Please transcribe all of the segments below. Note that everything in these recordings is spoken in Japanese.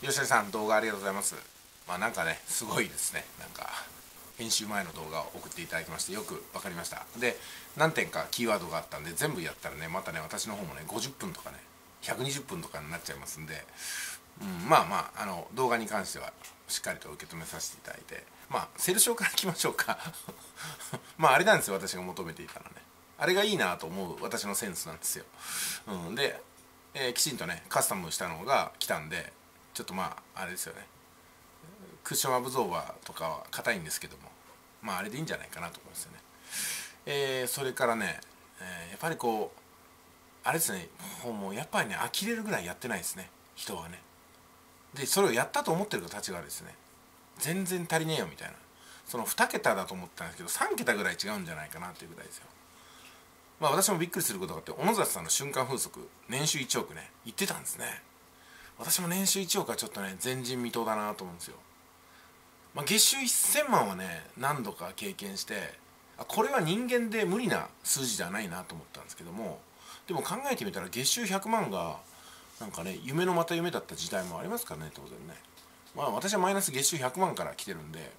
吉田さん動画ありがとうございます。まあなんかねすごいですね。なんか編集前の動画を送っていただきましてよく分かりました。で何点かキーワードがあったんで全部やったらねまたね私の方もね50分とかね120分とかになっちゃいますんで、うん、まあまああの動画に関してはしっかりと受け止めさせていただいてまあセルショーからいきましょうか。まああれなんですよ私が求めていたのね。あれがいいなと思う私のセンスなんですよ、うん、で、えー、きちんとねカスタムしたのが来たんでちょっとまああれですよね。クッションアブゾーバーとかは硬いんですけども。まああれでいいんじゃないかなと思いますよね。えー、それからね、えー、やっぱりこうあれですね。もうやっぱりね呆れるぐらいやってないですね。人はね。でそれをやったと思ってる人たちがですね全然足りねえよみたいな。その2桁だと思ったんですけど3桁ぐらい違うんじゃないかなっていうぐらいですよ。まあ私もびっくりすることがあって小野里さんの瞬間風速年収1億ね言ってたんですね。私も年収1億はちょっとね前人未到だなと思うんですよ。まあ、月収1000万はね何度か経験してあこれは人間で無理な数字じゃないなと思ったんですけどもでも考えてみたら月収100万がなんかね夢のまた夢だった時代もありますからね当然ね。まあ私はマイナス月収100万から来てるんで、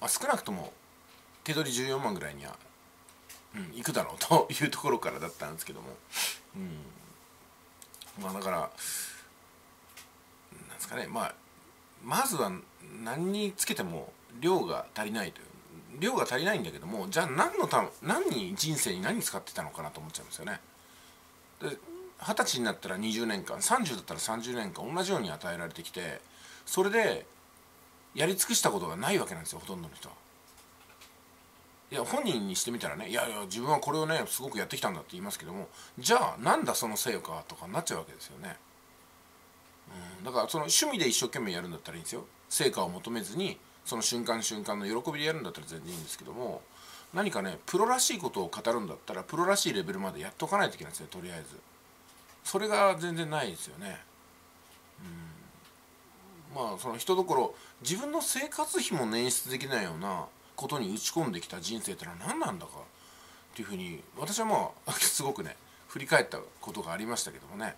まあ、少なくとも手取り14万ぐらいには、うん、いくだろうというところからだったんですけども、うん、まあだからですかねまあまずは何につけても量が足りないという量が足りないんだけどもじゃあ何のた何に人生に何使ってたのかなと思っちゃうんですよね。で二十歳になったら20年間30だったら30年間同じように与えられてきてそれでやり尽くしたことがないわけなんですよほとんどの人は。いや本人にしてみたらねいやいや自分はこれをねすごくやってきたんだって言いますけどもじゃあなんだその成果とかになっちゃうわけですよね。うん、だからその趣味で一生懸命やるんだったらいいんですよ。成果を求めずにその瞬間瞬間の喜びでやるんだったら全然いいんですけども何かねプロらしいことを語るんだったらプロらしいレベルまでやっとかないといけないんですよとりあえず。それが全然ないですよね。うん。まあその人どころ自分の生活費も捻出できないようなことに打ち込んできた人生ってのは何なんだかっていうふうに私はまあ すごくね振り返ったことがありましたけどもね。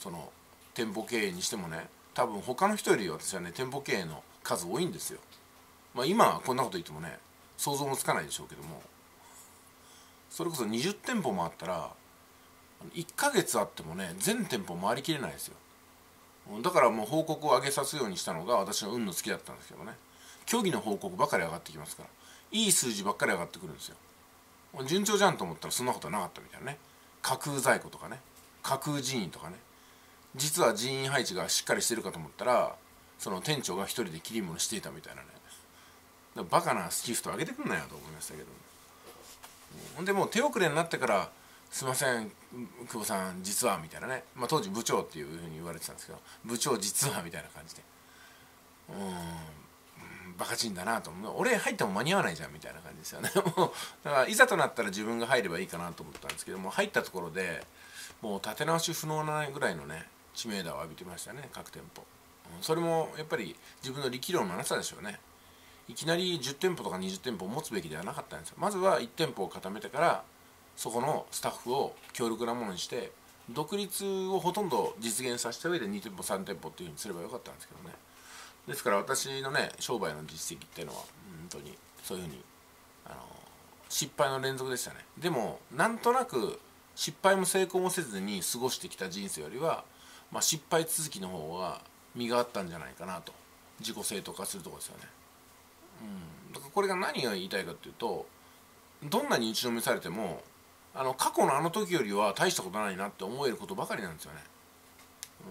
その店舗経営にしてもね多分他の人より私はね店舗経営の数多いんですよ。まあ今こんなこと言ってもね想像もつかないでしょうけども。それこそ20店舗もあったら1ヶ月あってもね全店舗回りきれないですよ。だからもう報告を上げさすようにしたのが私の運の好きだったんですけどね。競技の報告ばかり上がってきますから。いい数字ばっかり上がってくるんですよ。順調じゃんと思ったらそんなことはなかったみたいなね。架空在庫とかね。架空人員とかね。実は人員配置がしっかりしてるかと思ったらその店長が一人で切り物していたみたいなね。バカなシフト上げてくんなよと思いましたけど。ほんでもう手遅れになってから「すいません久保さん実は」みたいなね、まあ、当時部長っていうふうに言われてたんですけど「部長実は」みたいな感じで。うんバカチンだなと思う。俺入っても間に合わないじゃんみたいな感じですよね。もうだからいざとなったら自分が入ればいいかなと思ったんですけども入ったところでもう立て直し不能なぐらいのね知名度を浴びてましたね各店舗、うん、それもやっぱり自分の力量のなさでしょうね。いきなり10店舗とか20店舗を持つべきではなかったんですよ。まずは1店舗を固めてからそこのスタッフを強力なものにして独立をほとんど実現させた上で2店舗3店舗っていうふうにすればよかったんですけどね。ですから私のね商売の実績っていうのは本当にそういうふうにあの失敗の連続でしたね。でもなんとなく失敗も成功もせずに過ごしてきた人生よりはまあ、失敗続きの方が身があったんじゃないかなと自己正当化するとこですよね。うん、だからこれが何が言いたいかっていうとどんなに打ちのめされてもあの過去のあの時よりは大したことないなって思えることばかりなんですよね。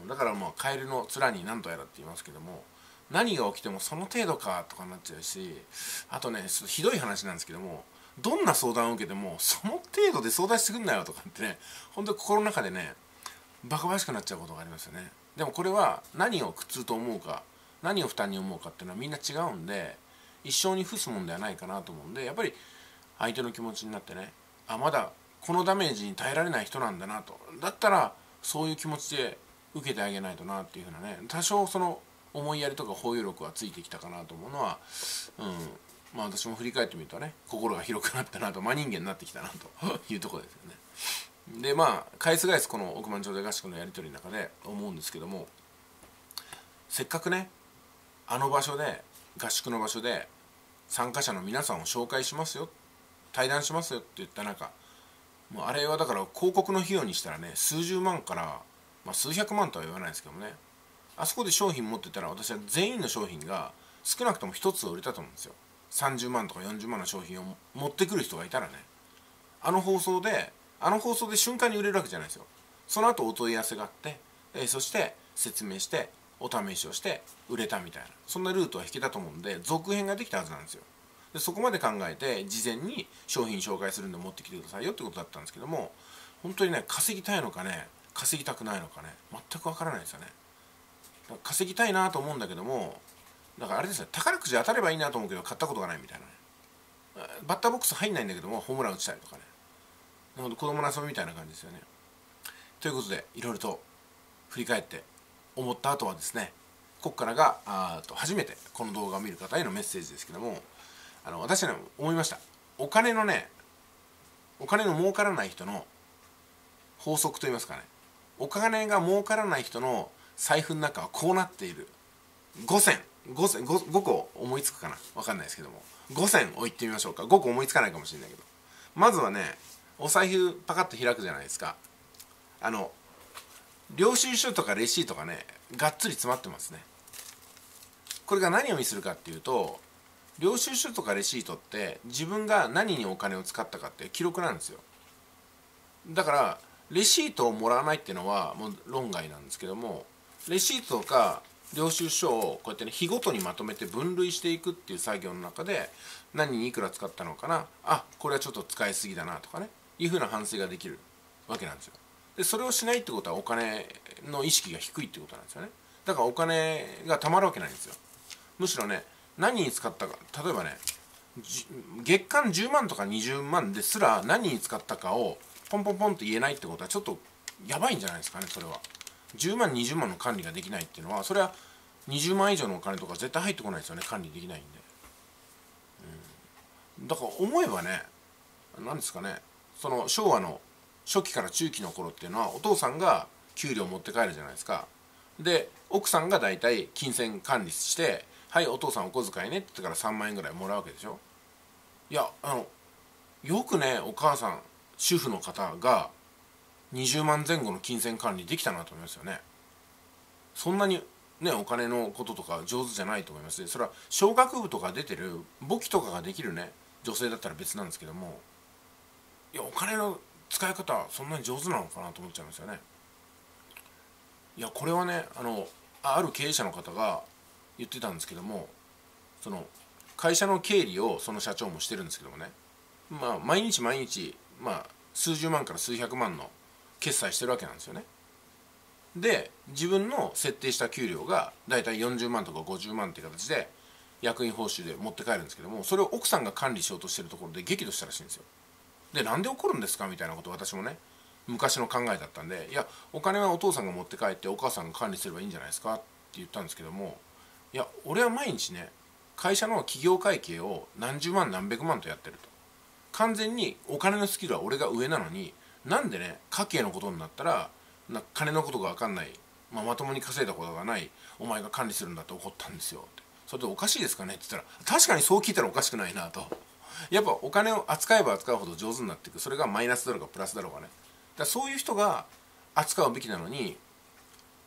だからまあカエルの面に何とやらって言いますけども何が起きてもその程度かとかなっちゃうしあとねちょっとひどい話なんですけどもどんな相談を受けてもその程度で相談してくんなよとかってね本当に心の中でねバカバカしくなっちゃうことがありますよねでもこれは何を苦痛と思うか何を負担に思うかっていうのはみんな違うんで一生に付すもんではないかなと思うんでやっぱり相手の気持ちになってねあまだこのダメージに耐えられない人なんだなとだったらそういう気持ちで受けてあげないとなっていうふうなね多少その思いやりとか包容力はついてきたかなと思うのはうんまあ私も振り返ってみるとね心が広くなったなと真人間になってきたなというところですよね。でまあ返す返すこの億万長者合宿のやり取りの中で思うんですけどもせっかくねあの場所で合宿の場所で参加者の皆さんを紹介しますよ対談しますよって言った中もうあれはだから広告の費用にしたらね数十万から、まあ、数百万とは言わないですけどもねあそこで商品持ってたら私は全員の商品が少なくとも1つ売れたと思うんですよ。30万とか40万の商品を持ってくる人がいたらねあの放送であの放送で瞬間に売れるわけじゃないですよ。その後お問い合わせがあって、えー、そして説明してお試しをして売れたみたいな。そんなルートは引けたと思うんで続編ができたはずなんですよ。でそこまで考えて事前に商品紹介するんで持ってきてくださいよってことだったんですけども本当にね稼ぎたいのかね稼ぎたくないのかね全くわからないですよね。稼ぎたいなと思うんだけどもだからあれですね宝くじ当たればいいなと思うけど買ったことがないみたいなバッターボックス入んないんだけどもホームラン打ちたいとかね。子供の遊びみたいな感じですよね。ということでいろいろと振り返って思った後はですねここからがあと初めてこの動画を見る方へのメッセージですけどもあの私は、ね、思いました。お金のねお金の儲からない人の法則といいますかね。お金が儲からない人の財布の中はこうなっている。5銭。5, 銭。5, 5個思いつくかな。分かんないですけども。5銭を言ってみましょうか。5個思いつかないかもしれないけど。まずはねお財布パカッと開くじゃないですか。あの領収書とかレシートがねがっつり詰まってますね。これが何を意味するかっていうと領収書とかレシートって自分が何にお金を使ったかって記録なんですよ。だからレシートをもらわないっていうのはもう論外なんですけどもレシートとか領収書をこうやってね日ごとにまとめて分類していくっていう作業の中で何にいくら使ったのかな。あこれはちょっと使いすぎだなとかね。いうふうな反省ができるわけなんですよ。でそれをしないってことはお金の意識が低いってことなんですよね。だからお金がたまるわけないんですよ。むしろね何に使ったか例えばね月間10万とか20万ですら何に使ったかをポンポンポンと言えないってことはちょっとやばいんじゃないですかねそれは。10万20万の管理ができないっていうのはそれは20万以上のお金とか絶対入ってこないですよね管理できないんで、うん、だから思えばね何ですかねその昭和の初期から中期の頃っていうのはお父さんが給料持って帰るじゃないですか。で奥さんが大体金銭管理してはいお父さんお小遣いねって言ってから3万円ぐらいもらうわけでしょ。いやあのよくねお母さん主婦の方が20万前後の金銭管理できたなと思いますよね。そんなにねお金のこととか上手じゃないと思います。それは小学部とか出てる簿記とかができるね女性だったら別なんですけどもいやお金の使い方そんなに上手なのかなと思っちゃいますよね。いやこれはねあのある経営者の方が言ってたんですけどもその会社の経理をその社長もしてるんですけどもね。まあ毎日毎日まあ数十万から数百万の決済してるわけなんですよね。で自分の設定した給料がだいたい40万とか50万っていう形で役員報酬で持って帰るんですけどもそれを奥さんが管理しようとしてるところで激怒したらしいんですよ。でなんで怒るんですか？みたいなこと私もね昔の考えだったんでいやお金はお父さんが持って帰ってお母さんが管理すればいいんじゃないですか？って言ったんですけどもいや俺は毎日ね会社の企業会計を何十万何百万とやってると。完全にお金のスキルは俺が上なのになんでね家計のことになったらな金のことが分かんない、まあ、まともに稼いだことがないお前が管理するんだって怒ったんですよって。それでおかしいですかね？って言ったら確かにそう聞いたらおかしくないなと。やっぱお金を扱えば扱うほど上手になっていく。それがマイナスだろうがプラスだろうがね。だそういう人が扱うべきなのに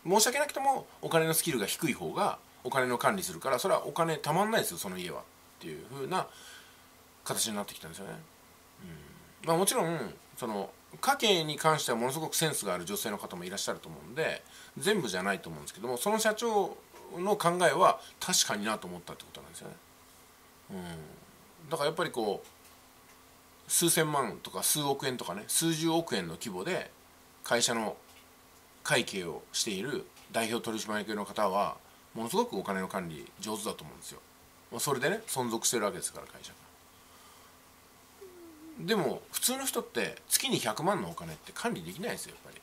申し訳なくてもお金のスキルが低い方がお金の管理するからそれはお金たまんないですよその家は。っていう風な形になってきたんですよね。うん。まあ、もちろんその家計に関してはものすごくセンスがある女性の方もいらっしゃると思うんで全部じゃないと思うんですけどもその社長の考えは確かになと思ったってことなんですよね。うん、だからやっぱりこう数千万とか数億円とかね数十億円の規模で会社の会計をしている代表取締役の方はものすごくお金の管理上手だと思うんですよ。それでね存続してるわけですから会社が。でも普通の人って月に100万のお金って管理できないですよやっぱり。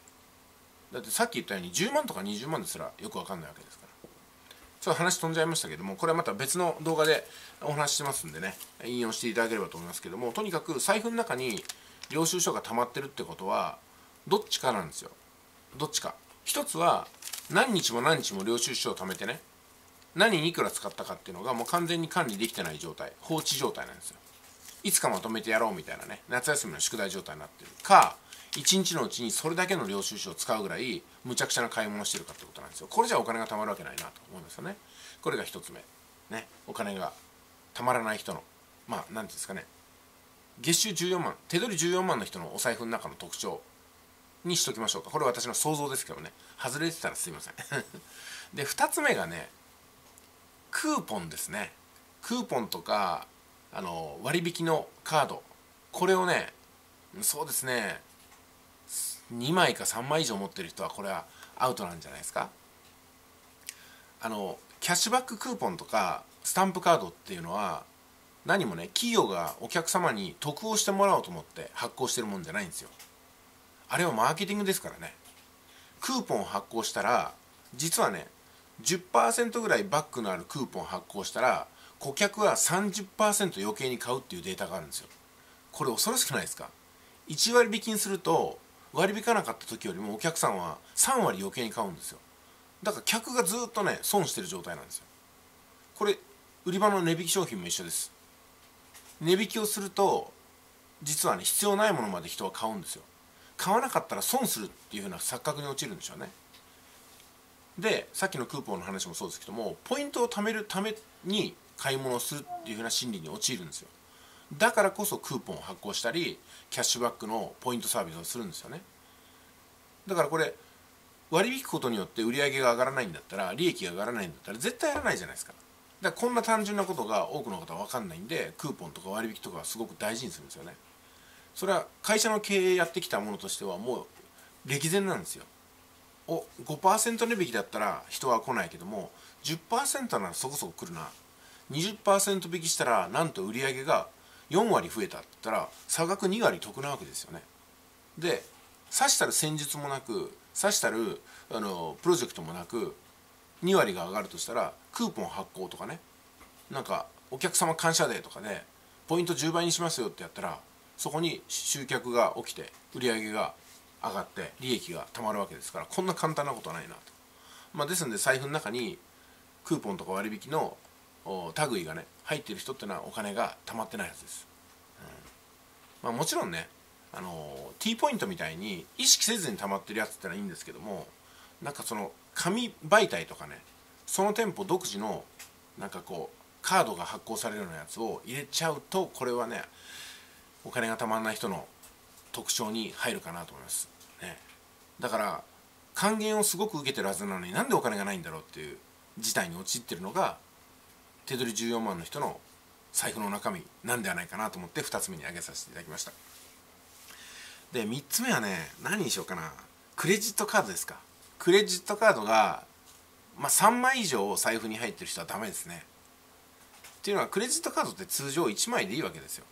だってさっき言ったように10万とか20万ですらよくわかんないわけですちょっと話飛んじゃいましたけどもこれはまた別の動画でお話ししますんでね引用していただければと思いますけどもとにかく財布の中に領収書が溜まってるってことはどっちかなんですよ。どっちか。一つは何日も何日も領収書を貯めてね何にいくら使ったかっていうのがもう完全に管理できてない状態放置状態なんですよ。いつかまとめてやろうみたいなね夏休みの宿題状態になってる。か1日のうちにそれだけの領収書を使うぐらいむちゃくちゃな買い物してるかってことなんですよ。これじゃお金が貯まるわけないなと思いますよね。これが1つ目。ね。お金がたまらない人の。まあ何ていうんですかね。月収14万。手取り14万の人のお財布の中の特徴にしときましょうか。これは私の想像ですけどね。外れてたらすいません。で2つ目がねクーポンですね。クーポンとかあの割引のカード。これをねそうですね。2枚か3枚以上持ってる人はこれはアウトなんじゃないですか？あのキャッシュバッククーポンとかスタンプカードっていうのは何もね企業がお客様に得をしてもらおうと思って発行してるもんじゃないんですよ。あれはマーケティングですからね。クーポンを発行したら実はね10%ぐらいバックのあるクーポン発行したら顧客は30%余計に買うっていうデータがあるんですよ。これ恐ろしくないですか？1割引きにすると割り引かなかった時よりもお客さんは3割余計に買うんですよ。だから客がずっとね損してる状態なんですよ。これ売り場の値引き商品も一緒です。値引きをすると実はね必要ないものまで人は買うんですよ。買わなかったら損するっていうふうな錯覚に陥るんでしょうね。でさっきのクーポンの話もそうですけどもポイントを貯めるために買い物をするっていうふうな心理に陥るんですよ。だからこそクーポンを発行したりキャッシュバックのポイントサービスをするんですよね。だからこれ割引くことによって売り上げが上がらないんだったら利益が上がらないんだったら絶対やらないじゃないですか。だからこんな単純なことが多くの方は分かんないんでクーポンとか割引とかはすごく大事にするんですよね。それは会社の経営やってきたものとしてはもう歴然なんですよ。お5%値引きだったら人は来ないけども10%ならそこそこ来るな。20%引きしたらなんと売り上げが4割増えたったら差額2割得なわけですよね。でさしたる戦術もなくさしたるあのプロジェクトもなく2割が上がるとしたらクーポン発行とかね。なんかお客様感謝デーとかでポイント10倍にしますよってやったらそこに集客が起きて売り上げが上がって利益がたまるわけですからこんな簡単なことはないなと、まあ、ですので財布の中にクーポンとか割引の類がね入ってる人っていうのはお金が貯まってないはずです、うん。まあ、もちろんねあの T ポイントみたいに意識せずに溜まってるやつってのはいいんですけどもなんかその紙媒体とかねその店舗独自のなんかこうカードが発行されるようなやつを入れちゃうとこれはねお金がたまらない人の特徴に入るかなと思います、ね、だから還元をすごく受けてるはずなのになんでお金がないんだろうっていう事態に陥ってるのが手取り14万の人の財布の中身なんではないかなと思って2つ目に挙げさせていただきました。で3つ目はね何にしようかな。クレジットカードですか。クレジットカードが、まあ、3枚以上財布に入ってる人はダメですね。っていうのはクレジットカードって通常1枚でいいわけですよ。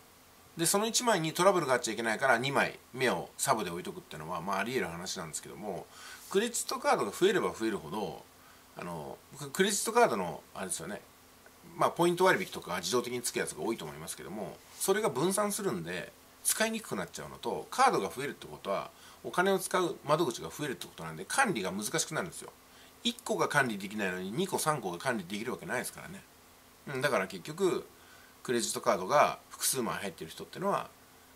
でその1枚にトラブルがあっちゃいけないから2枚目をサブで置いとくっていうのは、まあ、ありえる話なんですけどもクレジットカードが増えれば増えるほどあのクレジットカードのあれですよね。まあポイント割引とか自動的につくやつが多いと思いますけどもそれが分散するんで使いにくくなっちゃうのとカードが増えるってことはお金を使う窓口が増えるってことなんで管理が難しくなるんですよ。1個が管理できないのに2個3個が管理できるわけないですからね、うん、だから結局クレジットカードが複数枚入ってる人っていうのは、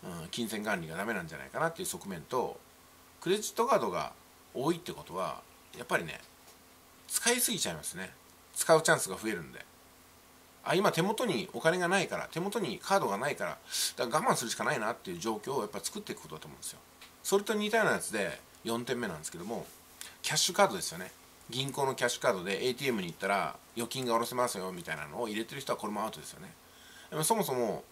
うん、金銭管理がダメなんじゃないかなっていう側面とクレジットカードが多いってことはやっぱりね使いすぎちゃいますね。使うチャンスが増えるんで。あ今手元にお金がないから手元にカードがないからだから我慢するしかないなっていう状況をやっぱ作っていくことだと思うんですよ。それと似たようなやつで4点目なんですけどもキャッシュカードですよね。銀行のキャッシュカードで ATM に行ったら預金が下ろせますよみたいなのを入れてる人はこれもアウトですよね。でもそもそも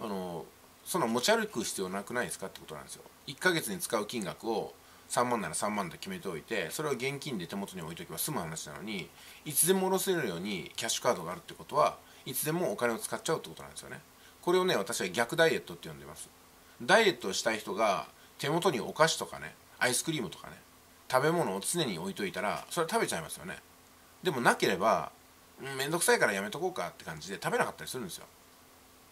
あのその持ち歩く必要なくないですかってことなんですよ。1ヶ月に使う金額を3万なら3万で決めておいてそれを現金で手元に置いとけば済む話なのにいつでも下ろせるようにキャッシュカードがあるってことはいつでもお金を使っちゃうってことなんですよね。これをね私は逆ダイエットって呼んでます。ダイエットをしたい人が手元にお菓子とかねアイスクリームとかね食べ物を常に置いといたらそれ食べちゃいますよね。でもなければ面倒くさいからやめとこうかって感じで食べなかったりするんですよ。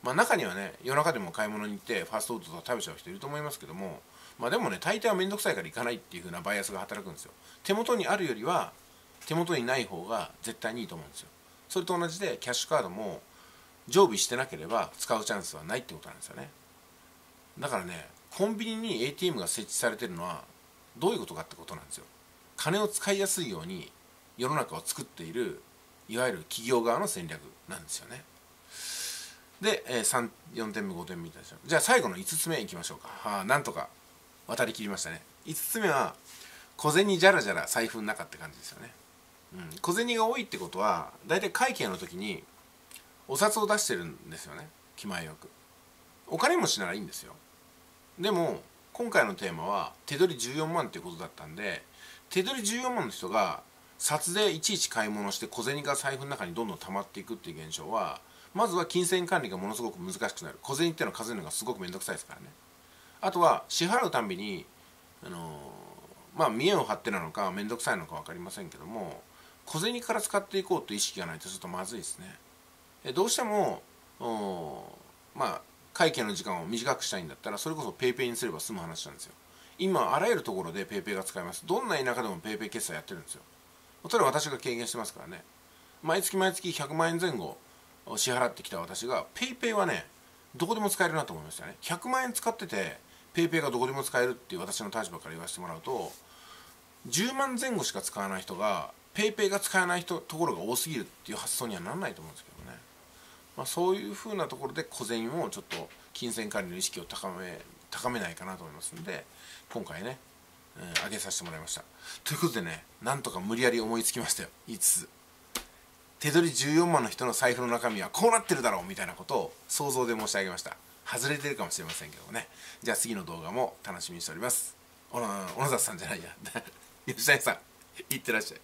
まあ中にはね夜中でも買い物に行ってファーストフードとか食べちゃう人いると思いますけどもまあでもね大抵は面倒くさいから行かないっていう風なバイアスが働くんですよ。手元にあるよりは手元にない方が絶対にいいと思うんですよ。それと同じでキャッシュカードも常備してなければ使うチャンスはないってことなんですよね。だからねコンビニに ATM が設置されてるのはどういうことかってことなんですよ。金を使いやすいように世の中を作っているいわゆる企業側の戦略なんですよね。で、えー、4点目5点目みたいですじゃあ最後の5つ目いきましょうか。はあなんとか渡りきりましたね。5つ目は小銭じゃらじゃら財布の中って感じですよね、うん、小銭が多いってことは大体会計の時にお札を出してるんですよね。気前よく。お金持ちならいいんですよ。でも今回のテーマは手取り14万っていうことだったんで手取り14万の人が札でいちいち買い物して小銭が財布の中にどんどん溜まっていくっていう現象はまずは金銭管理がものすごく難しくなる。小銭っていうのは数えるのがすごく面倒くさいですからね。あとは支払うたんびにあのまあ見栄を張ってなのか面倒くさいのか分かりませんけども小銭から使っていこうという意識がないとちょっとまずいですね。どうしてもまあ会計の時間を短くしたいんだったらそれこそ PayPay にすれば済む話なんですよ。今あらゆるところで PayPay が使えます。どんな田舎でも PayPay 決済やってるんですよ。それは私が経験してますからね。毎月毎月100万円前後支払ってきた私が PayPay はねどこでも使えるなと思いましたね。100万円使ってて PayPay がどこでも使えるっていう私の立場から言わせてもらうと10万前後しか使わない人が PayPay が使えない人ところが多すぎるっていう発想にはならないと思うんですけどね、まあ、そういうふうなところで小銭をちょっと金銭管理の意識を高め高めないかなと思いますんで今回ね、えー、上げさせてもらいました。ということでねなんとか無理やり思いつきましたよ。5つ。手取り14万の人の財布の中身はこうなってるだろうみたいなことを想像で申し上げました。外れてるかもしれませんけどもね。じゃあ次の動画も楽しみにしております。小野里さんじゃないや。吉谷さんいってらっしゃい。